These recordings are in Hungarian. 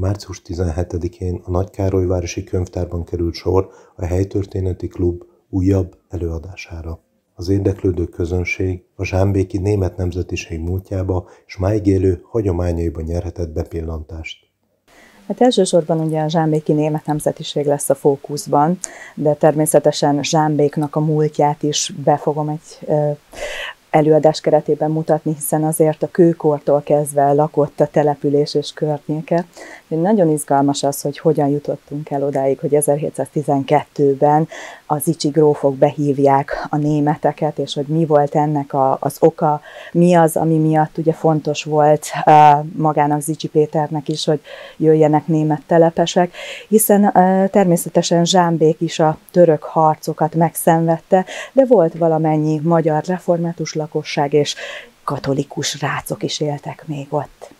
Március 17-én a Nagykárolyvárosi Könyvtárban került sor a Helytörténeti Klub újabb előadására. Az érdeklődő közönség a zsámbéki német nemzetiség múltjába és máig élő hagyományaiba nyerhetett bepillantást. Hát elsősorban ugye a zsámbéki német nemzetiség lesz a fókuszban, de természetesen zsámbéknak a múltját is befogom egy előadás keretében mutatni, hiszen azért a kőkortól kezdve lakott a település és környéke. Nagyon izgalmas az, hogy hogyan jutottunk el odáig, hogy 1712-ben az icsi grófok behívják a németeket, és hogy mi volt ennek a, az oka, mi az, ami miatt ugye fontos volt uh, magának Zicsi Péternek is, hogy jöjjenek német telepesek, hiszen uh, természetesen Zsámbék is a török harcokat megszenvedte, de volt valamennyi magyar református lakosság és katolikus rácok is éltek még ott.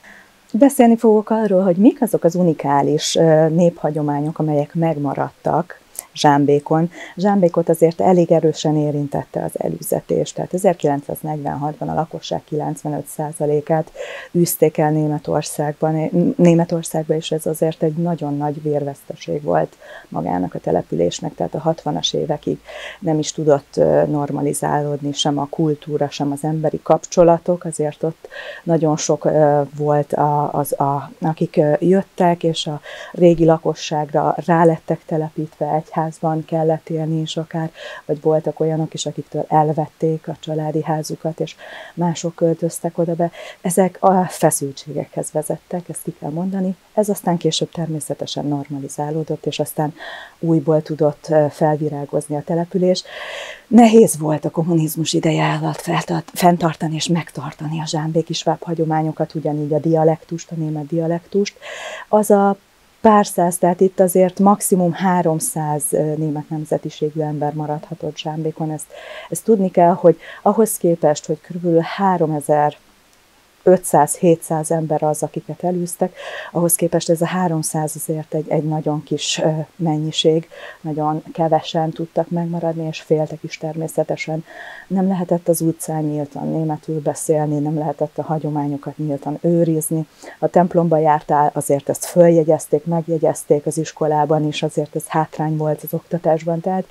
Beszélni fogok arról, hogy mik azok az unikális néphagyományok, amelyek megmaradtak Zsámbékon. Zsámbékot azért elég erősen érintette az előzetés, tehát 1946-ban a lakosság 95%-át űzték el Németországban, Németországban, és ez azért egy nagyon nagy vérveszteség volt magának a településnek, tehát a 60-as évekig nem is tudott normalizálódni sem a kultúra, sem az emberi kapcsolatok, azért ott nagyon sok volt az, a, akik jöttek, és a régi lakosságra rálettek telepítve egyház házban kellett élni is akár, vagy voltak olyanok is, akiktől elvették a családi házukat, és mások költöztek oda be. Ezek a feszültségekhez vezettek, ezt ki kell mondani. Ez aztán később természetesen normalizálódott, és aztán újból tudott felvirágozni a település. Nehéz volt a kommunizmus ideje alatt fenntartani és megtartani a zsámbéki sváb hagyományokat, ugyanígy a dialektust, a német dialektust. Az a pár száz, tehát itt azért maximum 300 német nemzetiségű ember maradhatott Zsámbékon. Ezt, ezt tudni kell, hogy ahhoz képest, hogy kb. 3000 500-700 ember az, akiket elűztek, ahhoz képest ez a 300 azért egy, egy nagyon kis mennyiség, nagyon kevesen tudtak megmaradni, és féltek is természetesen. Nem lehetett az utcán nyíltan németül beszélni, nem lehetett a hagyományokat nyíltan őrizni. A templomba jártál, azért ezt följegyezték, megjegyezték az iskolában is, azért ez hátrány volt az oktatásban, tehát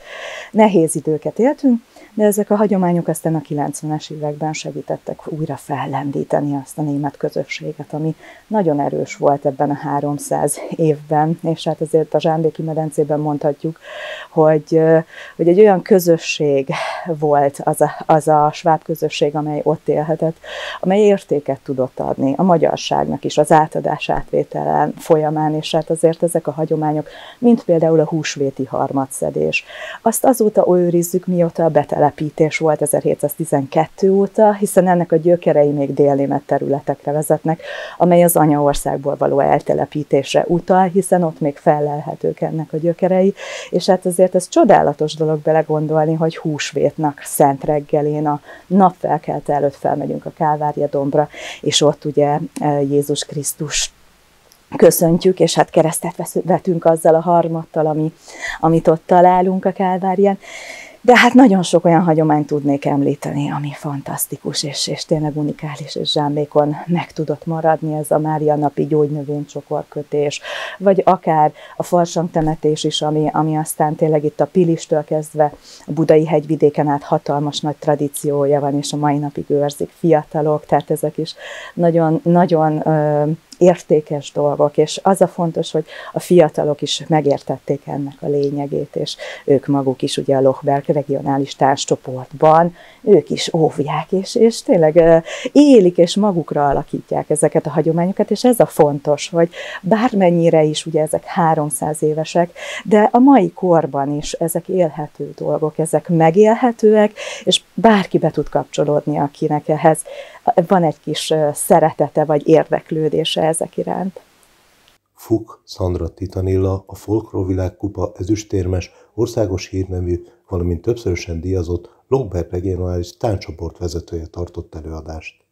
nehéz időket éltünk, de ezek a hagyományok aztán a 90-es években segítettek újra fellendíteni azt a német közösséget, ami nagyon erős volt ebben a 300 évben, és hát ezért a Zsámbéki medencében mondhatjuk, hogy, hogy egy olyan közösség volt az a, az a sváb közösség, amely ott élhetett, amely értéket tudott adni a magyarságnak is, az átadás átvételen folyamán, és hát azért ezek a hagyományok, mint például a húsvéti harmadszedés. Azt azóta őrizzük, mióta a betelepítés volt 1712 óta, hiszen ennek a gyökerei még délnémet területekre vezetnek, amely az anyaországból való eltelepítésre utal, hiszen ott még fellelhetők ennek a gyökerei, és hát azért ez csodálatos dolog belegondolni, hogy húsvétnak szent reggelén a napfelkelte előtt felmegyünk a Kálvária dombra, és ott ugye e, Jézus Krisztus köszöntjük, és hát keresztet vetünk azzal a harmattal, ami, amit ott találunk a Kálvárián. De hát nagyon sok olyan hagyományt tudnék említeni, ami fantasztikus, és, és tényleg unikális, és zsámbékon meg tudott maradni ez a Mária napi gyógynövénycsokorkötés, vagy akár a farsangtemetés is, ami, ami aztán tényleg itt a Pilistől kezdve a budai hegyvidéken át hatalmas nagy tradíciója van, és a mai napig őrzik fiatalok, tehát ezek is nagyon, nagyon értékes dolgok, és az a fontos, hogy a fiatalok is megértették ennek a lényegét, és ők maguk is ugye a Lochberg regionális társcsoportban, ők is óvják, és, és tényleg élik, és magukra alakítják ezeket a hagyományokat, és ez a fontos, hogy bármennyire is ugye ezek 300 évesek, de a mai korban is ezek élhető dolgok, ezek megélhetőek, és bárki be tud kapcsolódni, akinek ehhez van egy kis szeretete vagy érdeklődése ezek iránt. Fuk Szandra Titanilla, a Folklórvilágkupa ezüstérmes, országos hírnemű, valamint többszörösen díjazott Logberg regionális táncsoport vezetője tartott előadást.